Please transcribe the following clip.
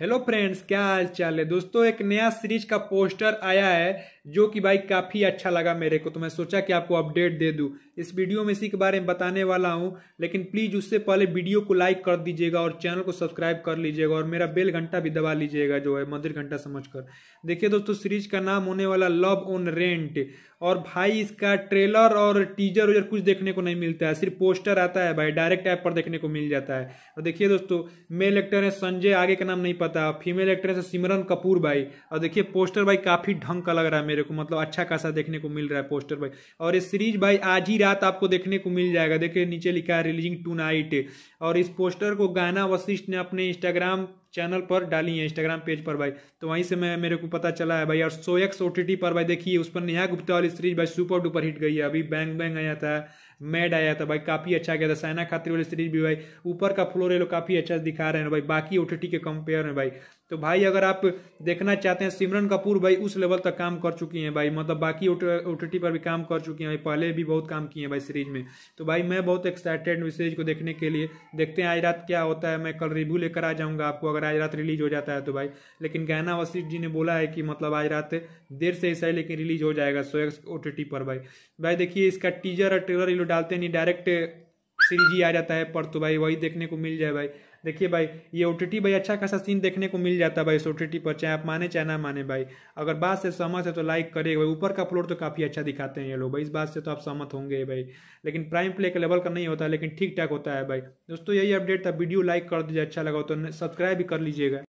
Hello friends क्या हाल चाल है? दोस्तों एक नया सीरीज़ का पोस्टर आया है। जो कि भाई काफ़ी अच्छा लगा मेरे को तो मैं सोचा कि आपको अपडेट दे दूँ। इस वीडियो में इसी के बारे में बताने वाला हूँ, लेकिन प्लीज़ उससे पहले वीडियो को लाइक कर दीजिएगा और चैनल को सब्सक्राइब कर लीजिएगा और मेरा बेल घंटा भी दबा लीजिएगा, जो है मंदिर घंटा समझकर। देखिए दोस्तों सीरीज़ का नाम होने वाला लव ऑन रेंट और भाई इसका ट्रेलर और टीजर उजर कुछ देखने को नहीं मिलता है, सिर्फ़ पोस्टर आता है भाई डायरेक्ट ऐप पर देखने को मिल जाता है। और देखिए दोस्तों मेल एक्टर है संजय, आगे का नाम नहीं पता फीमेल एक्टर है सिमरन कपूर भाई। और देखिए पोस्टर भाई काफ़ी ढंग का लग रहा है मेरे को मतलब अच्छा खासा देखने को मिल रहा है पोस्टर भाई। और ये सीरीज़ भाई, आज ही रात आपको देखने को मिल जाएगा। देखिए, नीचे लिखा है रिलीजिंग टू नाइट और इस पोस्टर को गाना वशिष्ठ ने अपने इंस्टाग्राम चैनल पर डाली है इंस्टाग्राम पेज पर भाई। तो वहीं से मैं, मेरे को पता चला है भाई और सो एक्स ओ पर भाई देखिए, उस पर नेहा गुप्ता वाली सीरीज़ भाई सुपर डुपर हिट गई है। अभी बैंग बैंग आया था मैड आया था भाई, काफ़ी अच्छा गया था। साइना खात्री वाली सीरीज़ भी भाई, ऊपर का फ्लोर ये लोग काफ़ी अच्छा दिखा रहे हैं भाई, बाकी OTT के कंपेयर में भाई। तो भाई, अगर आप देखना चाहते हैं, सिमरन कपूर भाई उस लेवल तक काम कर चुकी हैं भाई मतलब बाकी OTT पर भी काम कर चुकी हैं भाई, पहले भी बहुत काम किए हैं भाई सीरीज़ में। तो भाई, मैं बहुत एक्साइटेड हूँ सीरीज़ को देखने के लिए। देखते हैं आज रात क्या होता है, मैं कल रिव्यू लेकर आ जाऊँगा आपको, अगर आज रात रिलीज़ हो जाता है तो भाई। लेकिन गहना वशिष्ठ जी ने बोला है कि मतलब आज रात देर से ऐसा है लेकिन रिलीज़ हो जाएगा, सो एक्स ओ पर भाई। भाई देखिए, इसका टीजर और ट्रेलर ये लोग डालते नहीं डायरेक्ट सीरीज़ ही आ जाता है, पर तो भाई वही देखने को मिल जाए भाई। देखिए भाई, ये ओटीटी भाई अच्छा खासा सीन देखने को मिल जाता है भाई इस ओटीटी पर, चाहे आप माने, चाहे ना माने भाई। अगर बात से सहमत है तो लाइक करिएगा भाई। ऊपर का फ्लोर तो काफ़ी अच्छा दिखाते हैं ये लोग भाई। इस बात से तो आप सहमत होंगे भाई। लेकिन प्राइम प्ले के लेवल का नहीं होता, लेकिन ठीक ठाक होता है भाई। दोस्तों, यही अपडेट था। वीडियो लाइक कर दीजिए अच्छा लगा तो सब्सक्राइब भी कर लीजिएगा।